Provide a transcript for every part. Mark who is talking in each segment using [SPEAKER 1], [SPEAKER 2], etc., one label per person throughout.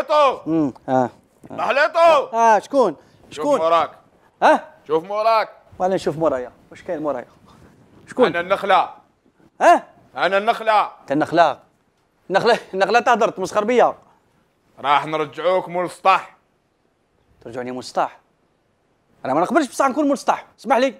[SPEAKER 1] بحليطو
[SPEAKER 2] امم
[SPEAKER 1] آه.
[SPEAKER 2] آه. شكون؟
[SPEAKER 1] شوف
[SPEAKER 2] شكون؟
[SPEAKER 1] موراك.
[SPEAKER 2] ها؟
[SPEAKER 1] شوف موراك.
[SPEAKER 2] وأنا نشوف مورايا. واش كاين مورايا؟ شكون؟
[SPEAKER 1] أنا النخلة.
[SPEAKER 2] ها؟
[SPEAKER 1] أنا النخلة.
[SPEAKER 2] أنت النخلة. النخلة النخلة تهضر تمسخر بيا
[SPEAKER 1] راح نرجعوك مول السطح
[SPEAKER 2] ترجعني مسطح أنا ما نقبلش بصح نكون مسطح اسمح لي.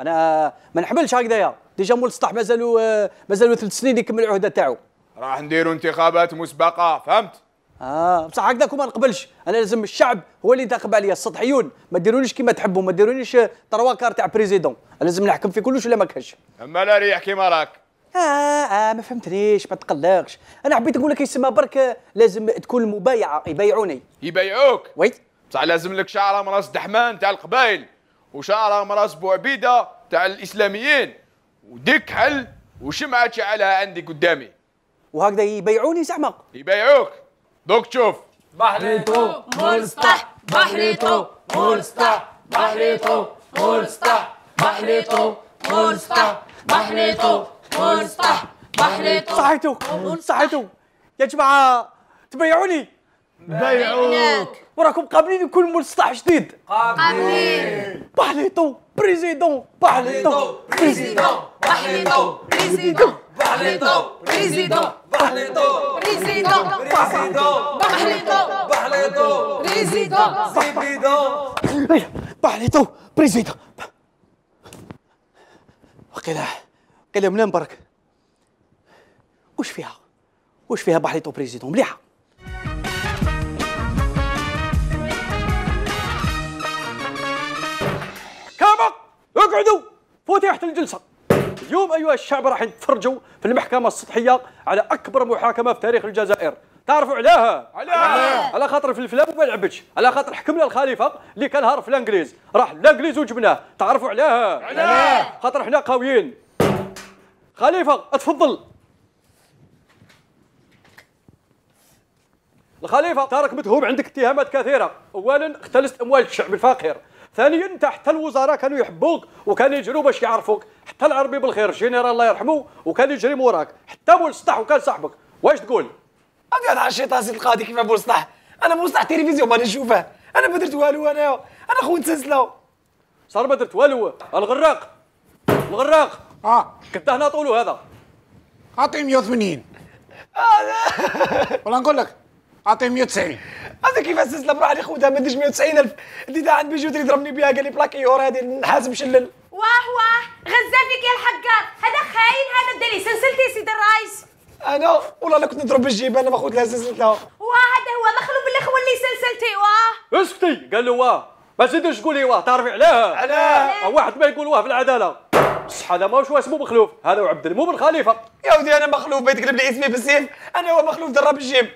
[SPEAKER 2] أنا ما نحملش هكذايا. déjà مول السطح مازالوا آه، مازالوا ثلاث سنين يكمل العهدة تاعو.
[SPEAKER 1] راح نديروا انتخابات مسبقة. فهمت؟
[SPEAKER 2] آه بصح هكذاك ما نقبلش. أنا لازم الشعب هو اللي ينتخب عليا السطحيون ما ديرونيش كيما تحبوا ما ديرونيش trois quarts تاع président. لازم نحكم في كلش ولا ما كاش؟
[SPEAKER 1] أما لا ريح كيما راك.
[SPEAKER 2] آه, آه ما فهمتنيش ما تقلقش. أنا حبيت نقول لك يسمى برك آه، لازم تكون المبايعه يبايعوني.
[SPEAKER 1] يبيعوك
[SPEAKER 2] oui
[SPEAKER 1] بصح لازم لك شعرة مراس دحمان تاع القبايل وشعرة مراس بوعبيدة تاع الإسلاميين. وديك حل وشمعه تشعلها عندي قدامي.
[SPEAKER 2] وهكذا يبايعوني زعما.
[SPEAKER 1] يبيعوك دوك تشوف
[SPEAKER 3] بحريتو ملسطح بحريتو ملسطح بحريتو ملسطح بحريتو ملسطح بحريتو ملسطح بحريتو
[SPEAKER 2] صحيتو صحيتو. يا جماعة تبايعوني.
[SPEAKER 3] بيعوك
[SPEAKER 2] وراكم قابلين يكون ملصق جديد.
[SPEAKER 3] قابلين.
[SPEAKER 2] بحليطو بريزيدون بحليطو
[SPEAKER 3] بريزيدون بحليطو président بحليطو président بحليطو président بحليطو بحليطو président
[SPEAKER 2] أي، بحليطو président وقيلا قيلا منين برك وش فيها وش فيها بحليطو président مليحه كما اقعدوا فتحت الجلسه اليوم أيها الشعب راح نتفرجوا في المحكمة السطحية على أكبر محاكمة في تاريخ الجزائر. تعرفوا عليها؟
[SPEAKER 1] علاه
[SPEAKER 2] على خاطر في الفلام وما لعبتش على خاطر حكمنا الخليفة اللي كان هارب في الإنجليز. راح الإنجليز وجبناه. تعرفوا عليها؟
[SPEAKER 1] علاه
[SPEAKER 2] خاطر إحنا قويين. خليفة اتفضل. الخليفة تراك متهوم عندك اتهامات كثيرة. اولا اختلست أموال الشعب الفقير. ثانيا حتى الوزراء كانوا يحبوك وكانوا يجروا باش يعرفوك. حتى العربي بالخير الجنرال الله يرحمه وكان يجري موراك. حتى مول السطح وكان صاحبك. واش تقول؟
[SPEAKER 4] غادي هذا عشيت سيد القاضي كيف مصلح أنا مصلح تلفزيون ما نشوفه. أنا ما درت والو أنا. أنا خو نتسلو
[SPEAKER 2] صار ما درت والو. الغراق. الغراق.
[SPEAKER 5] آه.
[SPEAKER 2] كنت هنا طولو هذا.
[SPEAKER 5] اعطيه 180 ولا نقول لك؟ اعطيه 190
[SPEAKER 4] هذا كيف السلسله بروح ياخذها ما ادريش 190 ألف. اللي دا عند bijouterie يضربني بها قال لي plaqué or هذه نحاس مشلل
[SPEAKER 6] واه واه غزة فيك يا الحقار. هذا خاين هذا دليل سلسلتي سيد الرئيس.
[SPEAKER 4] أنا؟ والله أنا كنت نضرب بالجيب أنا ما خذت لها سلسلتها.
[SPEAKER 6] واه هذا هو. مخلوف اللي خولي سلسلتي واه.
[SPEAKER 2] اسكتي. قال له واه. ما تزيدش تقولي واه تعرفي علاه.
[SPEAKER 4] علاه.
[SPEAKER 2] واحد ما يقول واه في العدالة. بصح هذا ماهوش هو اسمه مخلوف. هذا هو عبد المؤمن خليفة.
[SPEAKER 4] يا ودي أنا مخلوف. بيتقلب لي اسمي بالسيف. أنا هو مخلوف درب الجيب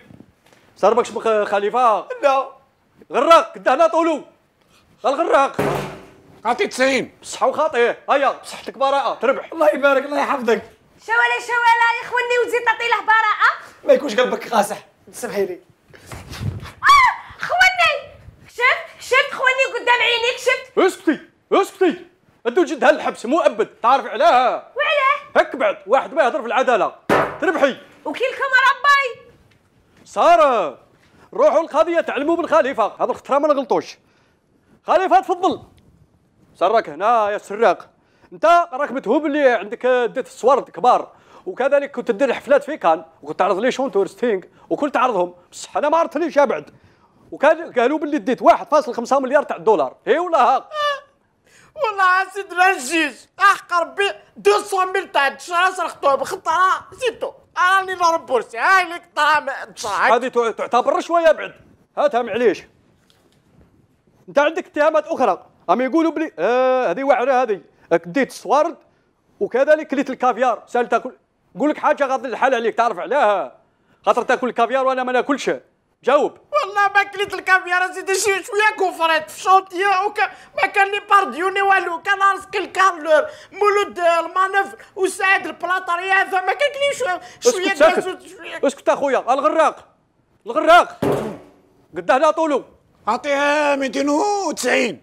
[SPEAKER 2] صار بكش بخ- خليفة؟
[SPEAKER 4] لا.
[SPEAKER 2] غراق. هنا طولو. الغراق
[SPEAKER 5] اعطيه 90
[SPEAKER 2] بصحة وخاطئه هيا بصحتك براءة تربح.
[SPEAKER 4] الله يبارك الله يحفظك.
[SPEAKER 6] شوالا شوالا يا خواني وتزيد تعطي له براءة
[SPEAKER 4] ما يكونش قلبك قاسح سمحي لي.
[SPEAKER 6] آه خواني شفت؟ شفت خواني قدام عينيك؟ شفت؟
[SPEAKER 2] اسكتي اسكتي. ادو جدها الحبس مؤبد تعرفي عليها
[SPEAKER 6] وعلاه
[SPEAKER 2] هك بعد واحد ما يهضر في العدالة. تربحي.
[SPEAKER 6] وكيلكم ربي
[SPEAKER 2] سارة روحوا القضية تعلموا بالخليفة. هذا الخطرة ما نغلطوش. خليفة تفضل. سراك هنا يا سراق انت راك متهوب اللي عندك ديت الصور كبار. وكذلك كنت تدير حفلات في كان وكنت تعرض لي شون تورستينغ وكنت تعرضهم. بصح أنا ما عرفتنيش ابعد وكان قالوا باللي ديت 1.5 مليار تاع الدولار. هي ولا ها؟
[SPEAKER 7] والله سيد رشيش احقر بي 200 ميل تاع الشهر سرقتوه بخطره أنا راني ضارب بورسي. هاي لك طعام
[SPEAKER 2] هذه تع- تعتبر شوية بعد. هاتها معليش انت عندك اتهامات أخرى. اما يقولوا بلي آه هذه وعرة هذه. ديت الصوارد وكذلك كليت الكافيار. سال تاكل نقول لك حاجة غاض الحال عليك تعرف عليها؟ خاطر تاكل الكافيار وأنا ما ناكلش. جاوب.
[SPEAKER 7] والله ما كليت الكافيار سيدي شي شوية كفرت في شونتيه وك ما كان لي بارديوني والو كان راسك الكارلور مولود المانوف وسعد البلاطريه هذا ما كان لي
[SPEAKER 2] شوية
[SPEAKER 7] شوية شوية
[SPEAKER 2] اسكت أخويا الغراق. الغراق. قد هنا طولو.
[SPEAKER 5] أعطيها 290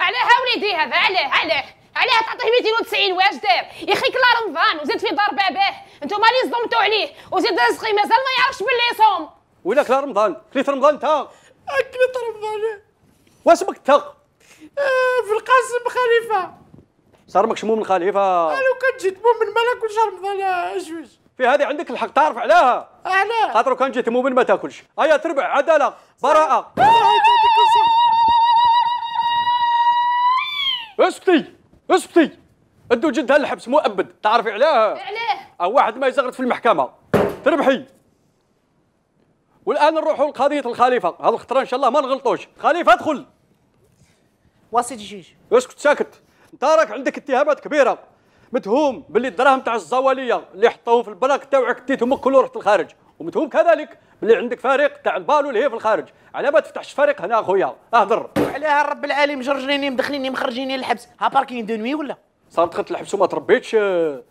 [SPEAKER 8] علاه وليدي هذا علاه علاه علاه تعطيه 290 واش دار يا أخي كلا رمضان وزيد في دار باباه انتوما اللي صدمتوا عليه. وزيد رزقي مازال ما يعرفش باللي يصوم.
[SPEAKER 2] ولا كلا رمضان كليت رمضان انت
[SPEAKER 9] اكلت رمضان.
[SPEAKER 2] واسمك انت
[SPEAKER 9] آه، في القاسم خليفة.
[SPEAKER 2] صار ماكش مؤمن خليفة؟
[SPEAKER 9] لو كان جيت مؤمن ما ناكلش رمضان يا شويش
[SPEAKER 2] في هذه عندك الحق تعرف عليها.
[SPEAKER 9] علاه.
[SPEAKER 2] خاطر كان جيت مؤمن ما تاكلش. هيا تربع عدالة براءة. اسكتي اسكتي. أدو جدها الحبس مؤبد تعرفي عليها
[SPEAKER 8] علاه
[SPEAKER 2] أو واحد ما يزغرت في المحكمة. تربحي. والآن نروحوا لقضية الخليفة. هذا الخطره إن شاء الله ما نغلطوش. خليفة ادخل.
[SPEAKER 9] وا سيد juge
[SPEAKER 2] اسكت ساكت. انت راك عندك اتهامات كبيرة. متهوم باللي الدراهم تاع الزوالية اللي حطوهم في البلاك تاعك ديتهم كله رحت الخارج ومتهوم كذلك باللي عندك فريق تاع البالو اللي هي في الخارج. على ما تفتحش فريق هنا أخويا. اهدر
[SPEAKER 9] عليها رب العالمين جرجريني مدخليني مخرجيني للحبس. ها باركين دو نوي ولا؟
[SPEAKER 2] صار دخلت الحبس وما تربيتش. آه،.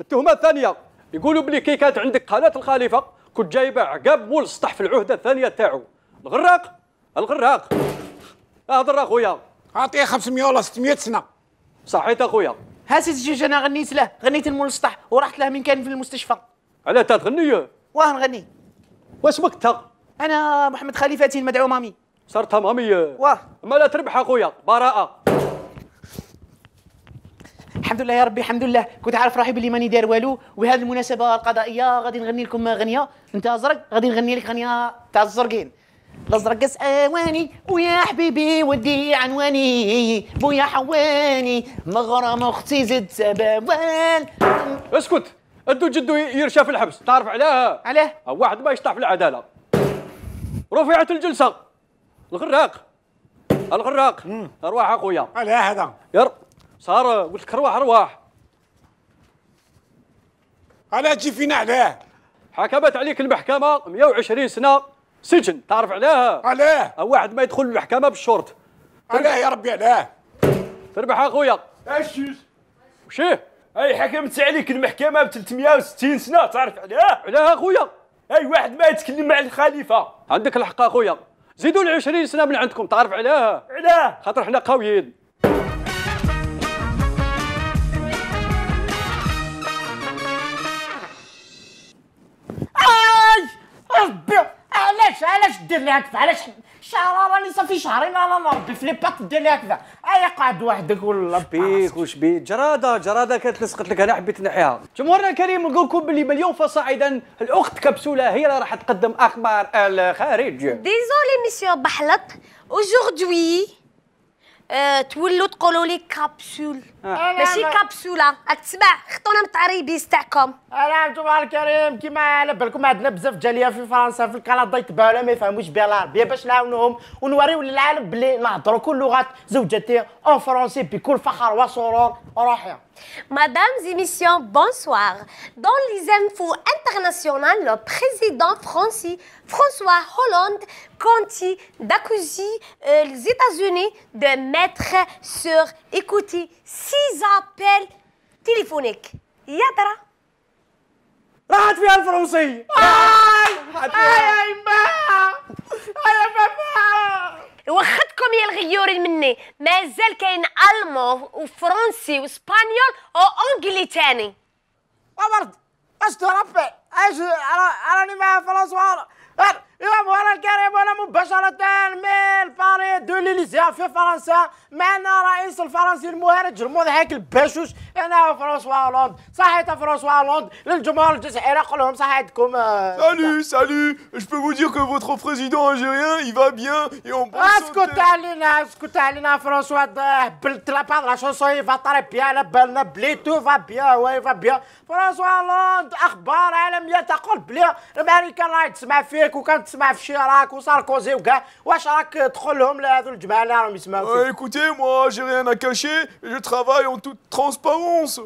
[SPEAKER 2] التهمة الثانية. يقولوا بلي كي كانت عندك قناة الخليفة كنت جايبة عقاب مول سطح في العهدة الثانية تاعو. الغراق؟ الغراق. اهدر أخويا.
[SPEAKER 5] اعطيه 500 ولا 600 سنة.
[SPEAKER 2] صحيت أخويا.
[SPEAKER 9] ها سيد جيج أنا غنيت له غنيت الملسطح ورحت له من كان في المستشفى.
[SPEAKER 2] على تا تغني.
[SPEAKER 9] واه نغني.
[SPEAKER 2] واسمك انت
[SPEAKER 9] أنا محمد خليفتي المدعو مامي.
[SPEAKER 2] صارت مامي.
[SPEAKER 9] واه.
[SPEAKER 2] ما لا تربح أخويا براءة.
[SPEAKER 9] الحمد لله يا ربي الحمد لله. كنت عارف روحي باللي ماني داير والو. وبهذه المناسبة القضائية غادي نغني لكم غنيه أنت زرق غادي نغني لك غنيه تاع الزرقين. الأزرق اسواني ويا حبيبي ودي عنواني. بويا حواني مغرم أختي زد سبوان
[SPEAKER 2] اسكت. أدو جدو يرشى في الحبس. تعرف عليها؟
[SPEAKER 9] علاه
[SPEAKER 2] أو واحد ما يشطح في العدالة. رفعت الجلسة. الغراق. الغراق. أرواح اخويا
[SPEAKER 5] على هذا.
[SPEAKER 2] ير صار قلت لك أرواح أرواح.
[SPEAKER 5] على تجي فينا علاه
[SPEAKER 2] حكمت عليك المحكمة 120 سنة. سجن. تعرف عليها؟
[SPEAKER 5] علاه
[SPEAKER 2] أو واحد ما يدخل المحكمة بالشرط.
[SPEAKER 5] علاه يا ربي علاه
[SPEAKER 2] تربح اخويا
[SPEAKER 10] اشيش
[SPEAKER 2] وشيه.
[SPEAKER 10] أي حكمت عليك المحكمة ب 360 سنة تعرف عليها؟
[SPEAKER 2] عليها اخويا
[SPEAKER 10] أي واحد ما يتكلم مع الخليفة.
[SPEAKER 2] عندك الحق أخويا. زيدوا ل 20 سنة من عندكم تعرف عليها؟
[SPEAKER 10] علاه
[SPEAKER 2] خاطر حنا قويين.
[SPEAKER 9] أي! ربي! علاش علاش دير لي هكذا؟ علاش شهر راني صافي شهرين أنا نربي في لي بات دير لي هكذا أي قاعد وحدك ولا
[SPEAKER 2] بيك وش بيك جرادة جرادة كانت لصقت لك أنا حبيت نحيها. جمهورنا الكريم نقول لكم باللي مليون فصاعدا الأخت كبسولة هي اللي راح تقدم أخبار الخارج.
[SPEAKER 6] Désolé, monsieur Bahlat. Aujourd'hui, euh, تولوا تقولوا لي كابسول. ماشي
[SPEAKER 9] ما-
[SPEAKER 6] كابسولة. راك تسمع خطونا من التعريبيس تاعكم
[SPEAKER 9] أنا أنتم الكريم كيما على بالكم عندنا بزاف جالية في فرنسا في الكندا يتباهوا ما يفهموش بها العربيه باش نعاونوهم. ونوريو للعالم بلي نهضروا كل لغات زوجتي اون فرونسي بكل فخر وسرور وراحة.
[SPEAKER 6] Mesdames et messieurs, bonsoir. Dans les infos internationales, le président français François Hollande continue d'accuser les États-Unis de mettre sur écouter six appels téléphoniques. Yadra. Français. الغيورين مني مازال كاين المون وفرنسي واسبانيول وانجلي تاني
[SPEAKER 9] عمرت اش تربي اش راني مع فرنسا يا مولانا الكريم وأنا مباشرة من Paris de l'Élysée في فرنسا معنا رئيس الفرنسي المهرج المضحك الباشوش أنا فرانسوا هولاند صحيت فرانسوا هولاند للجمهور الجزائري قول لهم صحيتكم آه،
[SPEAKER 10] Salut, salut. Je peux vous dire que votre président algérien, il va bien et on pense...
[SPEAKER 9] اسكت علينا اسكت علينا فرانسوا هبلت لا بعض la chanson il va très bien على بالنا بلي tout va bien oui va bien فرانسوا هولاند أخبار عالميه تقول بلي الامريكان راهي تسمع فيك وكان تسمع في شيراك وساركوزي وكاع واش راك تدخل لهم لهذو الجماعه اللي راهم يسمعوا
[SPEAKER 10] Euh,
[SPEAKER 9] فيك
[SPEAKER 10] écoutez, moi, j'ai rien à cacher. Et je travaille en toute transparence.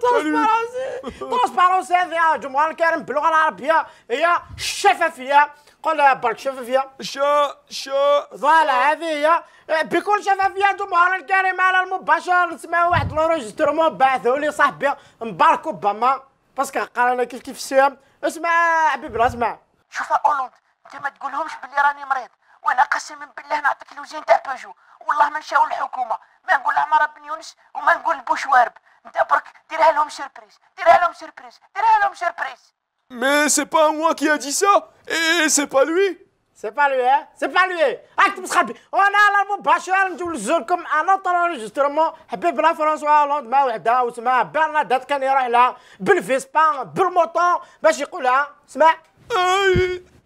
[SPEAKER 9] transparence transparence هذه جمهور الكريم باللغة العربيه هي الشفافيه قول برك شفافيه
[SPEAKER 10] Chat, chat...
[SPEAKER 9] voilà هذه هي بكل شفافيه جمهور الكريم على المباشر نسمعوا واحد l'enregistrement بعثوا لي صاحبي مبارك اوباما parce que قرانا كيف كيف السيام اسمع حبيبي اسمع
[SPEAKER 11] شوف أولوند انت ما تقولهمش باللي راني مريض. وأنا قسما بالله نعطيك الوزين تاع بيجو والله ما نشاو الحكومة. ما نقول لعمر بن يونس وما نقول بوشوارب أنت برك ديرها لهم surprise ديرها لهم surprise ديرها لهم surprise
[SPEAKER 7] Mais c'est pas moi qui a dit ça. Et c'est pas lui.
[SPEAKER 9] c'est pas lui ها c'est pas lui راك تمسخر وأنا على المباشر نجوز لكم un autre enregistrement حبيبنا فرانسوا هولاند مع وحده وسمع برنادات كان يروح لها بال Vespa بالموطون باش يقولها اسمع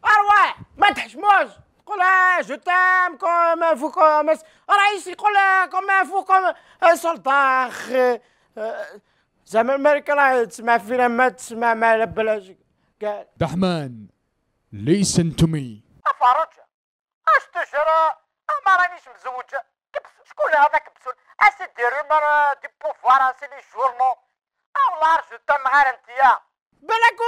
[SPEAKER 9] ارواح ما تحشموش. قولها جو تام كوم فو كوم رئيس يقول كوم فو كوم سلطاخ. زعما الملكه راه تسمع فينا ما تسمع ما بلاش. قال.
[SPEAKER 12] دحمان listen to me.
[SPEAKER 13] فرج أش تجرى؟ ما رانيش مزوج كبس. شكون هذا كبسول اسيدي رومر دي بوفوار سي لي جورنو والله رجل تم غير انتيا
[SPEAKER 9] بالك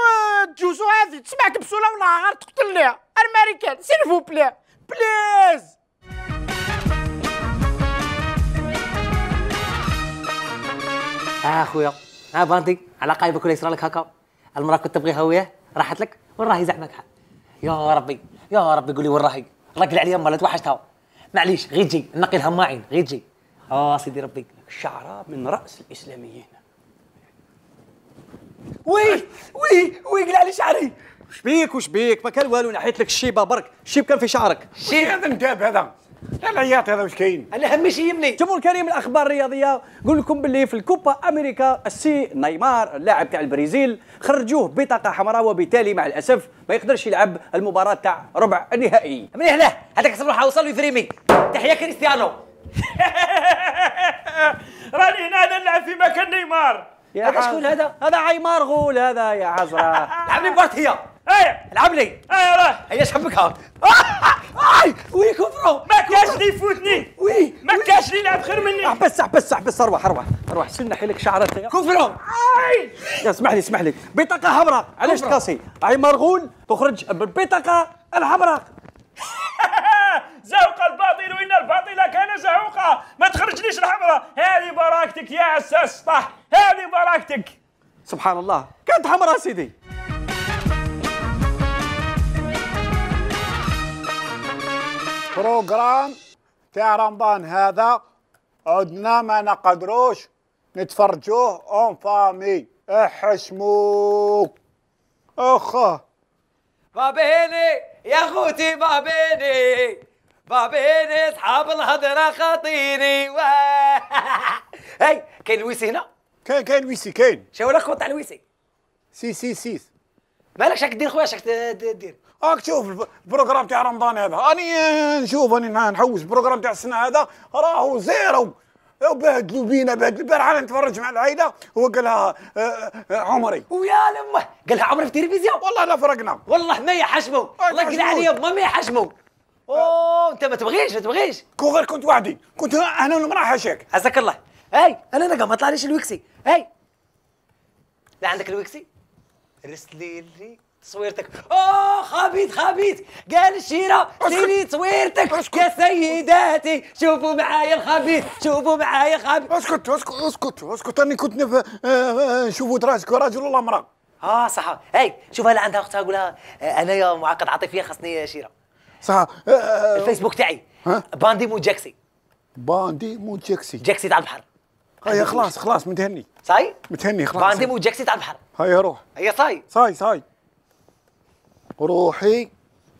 [SPEAKER 9] تجوزو هذه تسمع كبسوله ولا غير تقتلني الماريكان سيل فو بلي. بليز.
[SPEAKER 14] ها أخويا. ها باندي على قايبك ولا يصرى لك هكا المرأة كنت تبغيها وياه راحت لك وين راهي زعما كحل يا ربي يا ربي قولي وين راهي رجل عليا مالا توحشتها معليش غير تجي نقي لها ماعين غير تجي آه سيدي ربي.
[SPEAKER 2] الشعراء من رأس الإسلاميين.
[SPEAKER 14] oui oui oui قلع لي شعري.
[SPEAKER 2] وش بيك وش بيك ما كان والو نحيت لك الشيبة برك. الشيب كان في شعرك.
[SPEAKER 5] شي هذا نداب هذا. لا العياط هذا واش كاين؟
[SPEAKER 14] أنا همي شي يمني.
[SPEAKER 2] جمهور كريم الأخبار الرياضية نقول لكم باللي في الكوبا أمريكا السي نيمار اللاعب تاع البرازيل خرجوه بطاقة حمراء وبالتالي مع الأسف ما يقدرش يلعب المباراة تاع ربع النهائي.
[SPEAKER 14] منيح له هذاك حسب روحه وصل يفريمي تحية كريستيانو.
[SPEAKER 15] راني هنا نلعب في مكان نيمار.
[SPEAKER 2] يا
[SPEAKER 14] هذا شكون هذا؟
[SPEAKER 2] هذا عيمار غول هذا يا عزرا
[SPEAKER 14] لعب لي بارت هي
[SPEAKER 15] إيه
[SPEAKER 14] لعب لي
[SPEAKER 15] إيه راه
[SPEAKER 14] هيا شحبكها اي وي كفرو
[SPEAKER 15] ما كاش اللي يفوتني
[SPEAKER 14] وي
[SPEAKER 15] ما كاش اللي يلعب خير مني
[SPEAKER 2] احبس احبس احبس أروح أروح أروح سن نحي لك شعرك
[SPEAKER 14] كفرو
[SPEAKER 2] يا اسمح لي اسمح لي بطاقه حمراء علاش تقاسي عيمار غول تخرج بالبطاقه الحمراء
[SPEAKER 15] زهق الباطل وإن الباطل كان زهوقا ما تخرجليش الحمراء. هذه بركتك يا عساس طح هذه بركتك
[SPEAKER 2] سبحان الله كانت حمراء سيدي.
[SPEAKER 5] بروجرام تاع رمضان هذا عدنا ما نقدروش. نتفرجوه أون فامي. احشموا أخه.
[SPEAKER 14] بابيني يا خوتي بابيني. بابيني اصحاب الهضره خاطيني. واه. هاي كاين الويسي هنا؟
[SPEAKER 5] كاين كاين ويسي كاين.
[SPEAKER 14] شو لك خط على الويسي
[SPEAKER 5] سي سي سي.
[SPEAKER 14] مالك شاك دير خويا شاك دير.
[SPEAKER 5] راك تشوف الب- ال programme تاع رمضان هذا. راني آه، نشوف راني نح- نحوس. ال programme تاع السنة هذا راهو zéro. بهدلوا بينا بهدلوا البارح أنا نتفرج مع العائلة. هو قالها آه، آه، عمري.
[SPEAKER 14] ويا لمه قالها عمري في التلفزيون؟
[SPEAKER 5] والله لا فرقنا.
[SPEAKER 14] والله ما يحشموا الله يقلع عليا ما يحشموا أوه أنت ما تبغيش ما تبغيش.
[SPEAKER 5] كون غير كنت وحدي. كنت أنا والمراه حاشاك
[SPEAKER 14] عزك الله. هاي أنا نلقى ما طلعليش الويكسي. هاي. لا عندك الويكسي؟ رسلي لي تصويرتك. أوه خبيث خبيث قال الشيرة سيري تصويرتك. يا سيداتي شوفوا معايا الخبيث شوفوا معايا الخبيث
[SPEAKER 5] أسكت أسكت أسكت أسكت. أني كنت نف... آه، آه، نشوفوا راسك راجل ولا امراه
[SPEAKER 14] آه صح. هاي شوف هلا عندها اختها قولها آه، أنا يا معقد عاطفيا خاصني شيرة.
[SPEAKER 5] صح. آه، آه،
[SPEAKER 14] الفيسبوك تاعي؟ باندي مو جاكسي.
[SPEAKER 5] باندي مو جاكسي.
[SPEAKER 14] جاكسي تاع البحر.
[SPEAKER 5] هيا خلاص خلاص متهني.
[SPEAKER 14] صاي؟
[SPEAKER 5] متهني خلاص.
[SPEAKER 14] باندي مو جاكسي تاع البحر.
[SPEAKER 5] هيا روح.
[SPEAKER 14] هي صاي.
[SPEAKER 5] صاي صاي. روحي.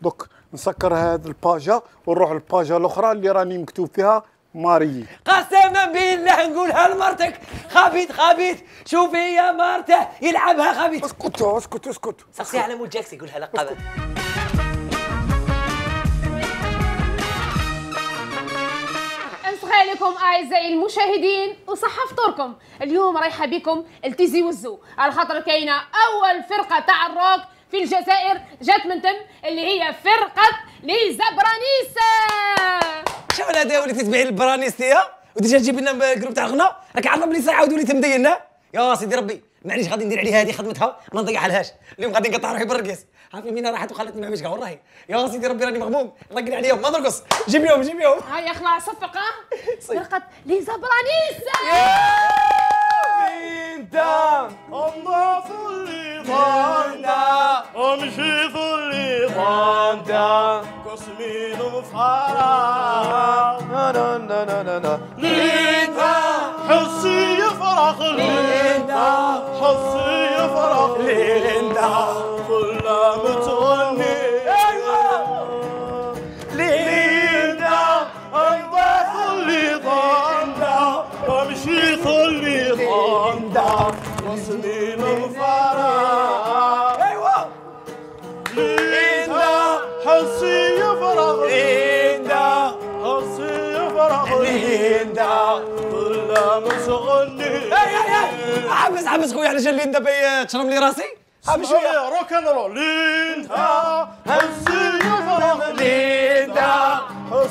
[SPEAKER 5] دوك نسكر هذا الباجا ونروح الباجا الأخرى اللي راني مكتوب فيها ماري.
[SPEAKER 14] قسما بالله نقولها لمرتك خبيث خبيث. شوفي يا مرته يلعبها خبيث.
[SPEAKER 5] اسكت اسكت اسكت.
[SPEAKER 14] سقسي على مو جاكسي قولها
[SPEAKER 8] لقبة. لكم أعزائي المشاهدين وصحة فطوركم اليوم رايحة بكم التيزي وزو على خاطر كاينة أول فرقة تاع الروك في الجزائر جات من تم اللي هي فرقة لي زبرانيس
[SPEAKER 14] شو هذا وليتي تبيعي البرانيستيا وديجا تجيب لنا جروب تاع الغناء راك عارفة بلي ساعه وليت مدينا يا سيدي ربي. معليش غادي ندير عليها هذه خدمتها؟ ما نضيعها لهاش اليوم غادي نقطع روحي بالرقص عارفين مين راحت وخلتني مع مشكا والله. يا سيدي ربي راني مغموم. يقلع عليهم. ما نرقص. جيب يوم جيب يوم.
[SPEAKER 8] هيا اخلع صفق ها فرقة لي زبرانيس
[SPEAKER 7] انت انضاف اللي ضاينا أمشي في اللي ضاينا قسمين وفرح نا نا نا نا نا نا ليندا حسي يفرح ليندا حسي يفرح ليندا ليندا وسمين الفراغ
[SPEAKER 5] ايوا
[SPEAKER 7] ليندا حسي يفرغ
[SPEAKER 5] ليندا
[SPEAKER 7] حسي يفرغ
[SPEAKER 5] ليندا
[SPEAKER 7] ظلام صغني
[SPEAKER 4] اي اي اي حبس حبس خويا على جال ليندا باي تشرب لي راسي حبس شوية
[SPEAKER 7] روك اند رول ليندا حسي يفرغ
[SPEAKER 5] ليندا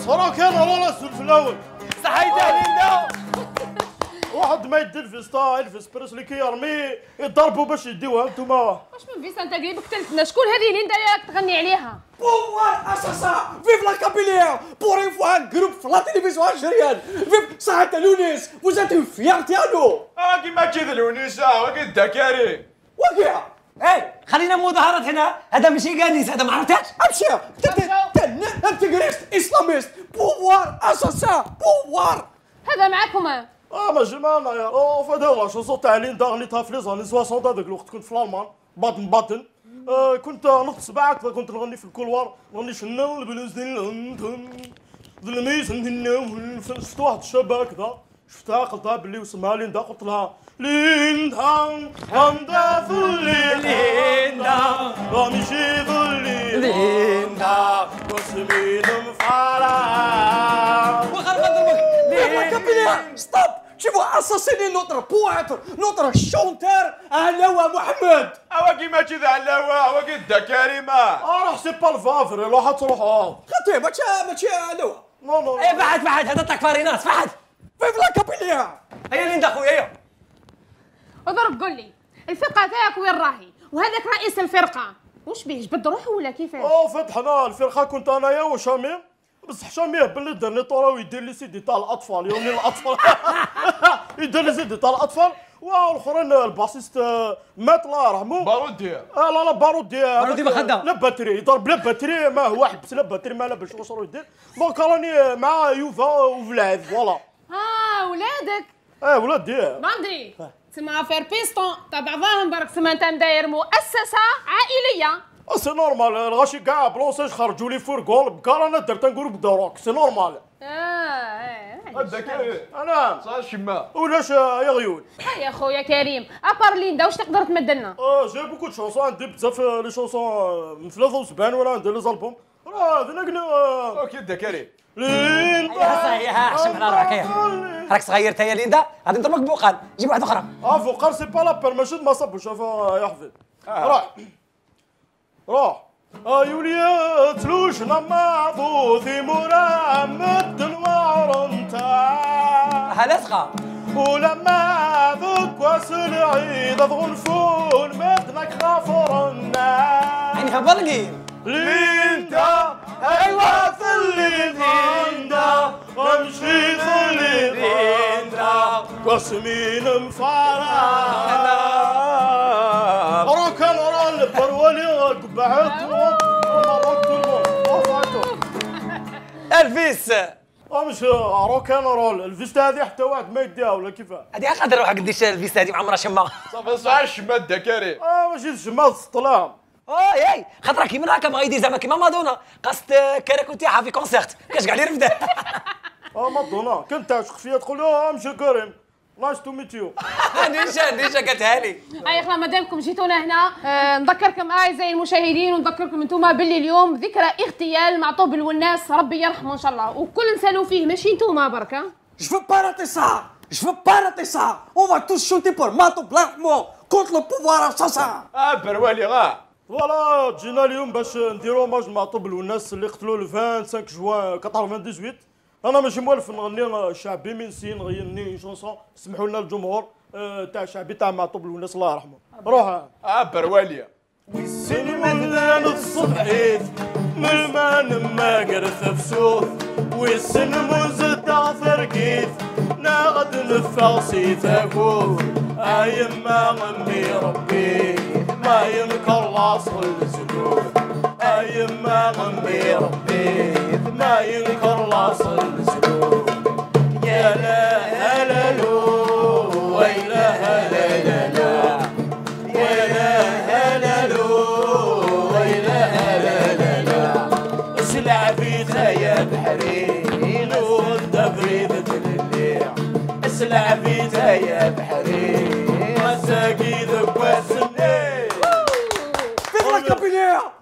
[SPEAKER 7] روك اند رول السلف الأول
[SPEAKER 5] صحيتها ليندا
[SPEAKER 7] واحد ما يدير في ستايل في بريسلي كيرمي يضربوا باش يديوها انتوما
[SPEAKER 8] واش من فيسا انت قريب قتلتنا شكون هذه اللي انت راك تغني عليها؟
[SPEAKER 2] بوار أساسا! فيف لا كابيلير بور اون فوا ان جروب في لا تيليفزيون الجيريان فيف صحة لونيس une fierté à nous.
[SPEAKER 1] آه كيما كيذلوني ساعة وقد كريم
[SPEAKER 2] وقع
[SPEAKER 4] اي خلينا مظاهرات هنا هذا ماشي قانيس هذا ما عرفتهاش
[SPEAKER 2] امشي انتيغريست اسلاميست بوار أساسا بوار
[SPEAKER 8] هذا معكم
[SPEAKER 7] آه ما جمعنا يا أو فهذا هو شونسون تاع ليندا غنيتها في لي زاني 60 هذاك الوقت كنت في الالمان باطن باطن آه كنت نغطس بعد كنت نغني في الكولوار نغني شنو البلوز ظلميس شفت واحد الشاب هكذا شفتها قلتها باللي وسمها ليندا قلت لها ليندا هندا ظلي ليندا ومشي ظلي ليندا وسمين مفعلة
[SPEAKER 4] وخرب ضربك
[SPEAKER 2] Vive la capilière Stop Tu vas assassiner notre poète, notre chanteur, Alawa Mohamed
[SPEAKER 1] اوا كيما كيذا لا وقد كريمة
[SPEAKER 7] آه سي با الفافر راح تروح آه
[SPEAKER 2] خطيب ماشي ماشي Alawa
[SPEAKER 7] نو نو
[SPEAKER 4] اي بعد بعد هذا تكفارينات بعد
[SPEAKER 2] Vive la capilière
[SPEAKER 4] هيا ليندا خويا هيا.
[SPEAKER 8] اضرب قول لي. الفرقه تاعك وين راهي؟ وهذاك رئيس الفرقة. وش بيه جبد روحه ولا كيفاش؟
[SPEAKER 7] أو فتحنا الفرقة كنت انايا وشامي بصح شاميه باللي دار لي طورا ويدير لي سيدي تاع الأطفال يومي الأطفال. يدير لي سيدي تاع الأطفال. والاخرين الباسيست آه، مات الله يرحمه.
[SPEAKER 1] بارودي
[SPEAKER 7] آه لا لا بارودي
[SPEAKER 4] بارودي ما خدام.
[SPEAKER 7] لا باتري يضرب بلا باتري ما هو واحد بس لا باتري ما لا باش واش راه يدير. دونك راني مع يوفا وفلاعب فوالا.
[SPEAKER 8] آه ولادك.
[SPEAKER 7] آه ولادي.
[SPEAKER 8] باندي تسمى افير بيستون تاع بعضاهم برك تسمى انت مداير مؤسسة
[SPEAKER 7] عائلية. سي نورمال الغاشي كاع بلونساج خرجوا لي فورغول بكار أنا درت نقول بدروك سي نورمال
[SPEAKER 8] آه
[SPEAKER 1] آه كريم
[SPEAKER 7] أنا
[SPEAKER 1] صار شما
[SPEAKER 7] ولاش يا غيون
[SPEAKER 8] هيا خويا كريم ابار ليندا واش تقدر تمد لنا
[SPEAKER 7] آه جي بوكو شونسون عندي بزاف لي شونسون من 73 ولا عندي لي زالبوم راه هذا نقنا
[SPEAKER 1] أوكي دا كريم
[SPEAKER 7] لين
[SPEAKER 4] هيا صحيح ها حشم على روحك راك صغير يا ليندا غادي نضربك بوقال جيب واحدة أخرى
[SPEAKER 7] آه فوقار سي با لابير ماشي ما صب شوف يا حفيد روح روح ايوليات لوشنا معطوثي مرا مد وعرنتا
[SPEAKER 4] هلا سخا
[SPEAKER 7] ولما ذوك واسل عيد ضغنفون مدنك غفرنا
[SPEAKER 4] يعني فبلقين
[SPEAKER 7] ليندا ايوا ثلي ليندا وامشي ثلي ليندا وسمين مفارا روك رول
[SPEAKER 4] ألفيس.
[SPEAKER 7] مش روك رول الفيستا هذه حتى واحد ما يديها ولا كيفاه؟
[SPEAKER 4] هذه قادر روحك قديش الفيس هذه مع عمرها شما
[SPEAKER 1] صافي صار شما دا كريم
[SPEAKER 7] آه ماشي شمال السطلام
[SPEAKER 4] آه ياي. خاطر كيما هكا بغا يدير زعما كيما مادونا. قصد كراكو تاعها في concert. كاش كاع لي رفده
[SPEAKER 7] آه مادونا. كنت تعشق فيا تقول آه امشي كريم. nice to meet you
[SPEAKER 4] نيشا نيشا قالتها لي
[SPEAKER 8] هيا خلا مادامكم جيتونا هنا. آه نذكركم اعزائي المشاهدين ونذكركم أنتم باللي اليوم ذكرى اغتيال معطوب الوناس. ربي يرحمه إن شاء الله. وكل نسالوا فيه. ماشي أنتم برك
[SPEAKER 2] Je veux pas rater ça. Je veux pas rater ça. On va tous chanter pour Matoub Lounès contre le pouvoir assassin.
[SPEAKER 1] آه بروالي غا
[SPEAKER 7] فوالا جينا اليوم باش نديرو ماج معطوب الناس اللي قتلوا ال 25 جوان 98 أنا ماشي موالف نغني شعبي من سين نغني شونسون. سمحوا لنا الجمهور آه، تاع شعبي تاع معطوب الناس الله يرحمه. روح.
[SPEAKER 1] آه بروالي
[SPEAKER 7] والسن مذان الصبحيت من ما قرث فسوث والسن مزد فرقيت ناغد نفاصي ثاكوث ايم ما غمي ربي ما ينكرلاص الزنوث ايم ما غمي ربي ما ينكرلاص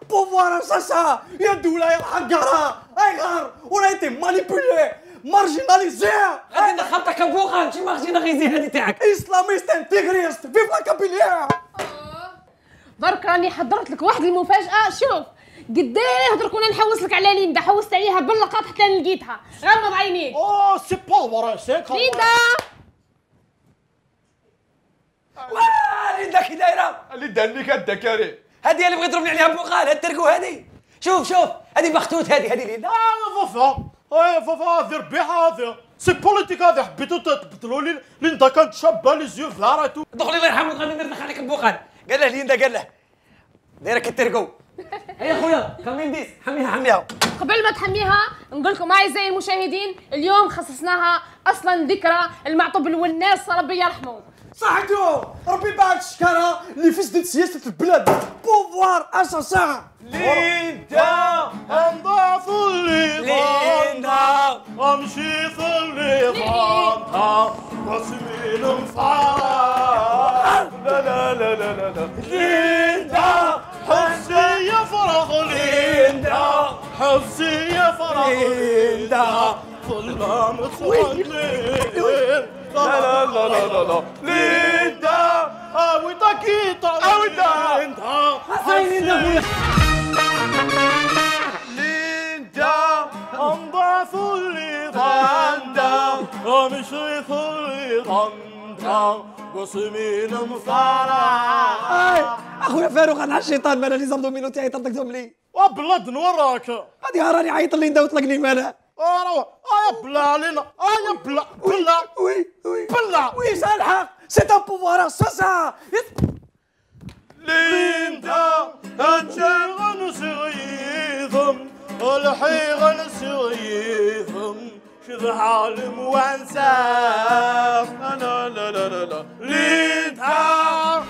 [SPEAKER 2] بوفوار ساسا يا الدولة يا الحقارة أي غار. ولا انت مانيبولي مارجيناليزي
[SPEAKER 4] غادي ندخلتك بوغا ماشي مارجينا غيزي هادي تاعك
[SPEAKER 2] اسلاميست انتيغريست فيف لا كابيلير
[SPEAKER 8] درك راني حضرت لك واحد المفاجأة شوف قديه درك وأنا نحوس لك على ليندا حوست عليها باللقاط حتى لقيتها غمض عينيك
[SPEAKER 7] pas vrai, c'est quand
[SPEAKER 8] ليندا
[SPEAKER 4] واه ليندا كي دايره
[SPEAKER 1] اللي داني كالدكاري
[SPEAKER 4] هادي اللي بغيت تضربني عليها بوغال هاد التركو هادي شوف شوف هادي بختوت هادي هادي ليندا
[SPEAKER 7] Ah, فافا أي فافا هذه ربيحة هذه. سي بوليتيك هذه. حبيتو تبدلوا لي ليندا كانت شابة لي زيو فاراتو
[SPEAKER 4] دخلي الله يرحمه غادي ندير عليك بوغال قال له ليندا قال له. دايرة كالتركو هيا خويا كمين ديس حميها حميها.
[SPEAKER 8] قبل ما تحميها نقول لكم أعزائي المشاهدين اليوم خصصناها أصلا ذكرى المعطوب الوناس ربي يرحمه.
[SPEAKER 2] صحتو ربي بعد الشكارة اللي فسدت سياسة البلاد. بوفوار أساسا!
[SPEAKER 7] ليندا اللي
[SPEAKER 4] ليندا.
[SPEAKER 7] أمشي في اللي ضامها واسمي المفعال لا لا لا لا لا ليندا. حسي يفرح ليندا. حسي يفرح ليندا. ظلام تصلي لا لا لا لا لا لا. ليندا اوي تاكيتا. اوي ليندا. ليندا. انضاف اللي ضندا ومشي اللي ضندا وسمين مفارع
[SPEAKER 4] أخويا فاروق أنا الشيطان مالا لي زابدومينو تاعي طردكتهم لي
[SPEAKER 7] وبلاد نوراك
[SPEAKER 4] غادي راني عيط ليندا وطلقني مالا
[SPEAKER 7] آه يا بلا علينا آه يا بلا بلا
[SPEAKER 2] وي وي
[SPEAKER 7] بلا.
[SPEAKER 2] وي سا الحق سي ان بوفوار أساسا
[SPEAKER 7] ليندا هاتشي غنسغيثم الحي غنسغيثم شذ عالم وانساف لا لا لا لا لا. ليندا.